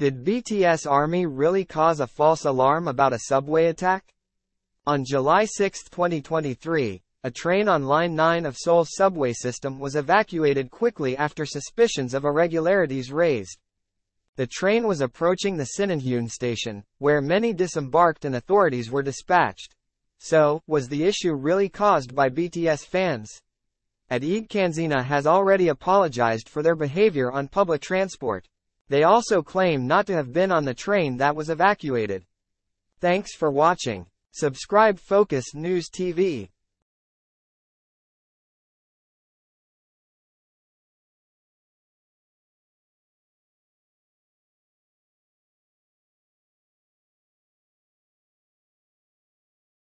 Did BTS Army really cause a false alarm about a subway attack? On July 6, 2023, a train on Line 9 of Seoul's subway system was evacuated quickly after suspicions of irregularities raised. The train was approaching the Sinnonhyun station, where many disembarked and authorities were dispatched. So, was the issue really caused by BTS fans? Ade Kanzina has already apologized for their behavior on public transport. They also claim not to have been on the train that was evacuated. Thanks for watching. Subscribe Focus News TV.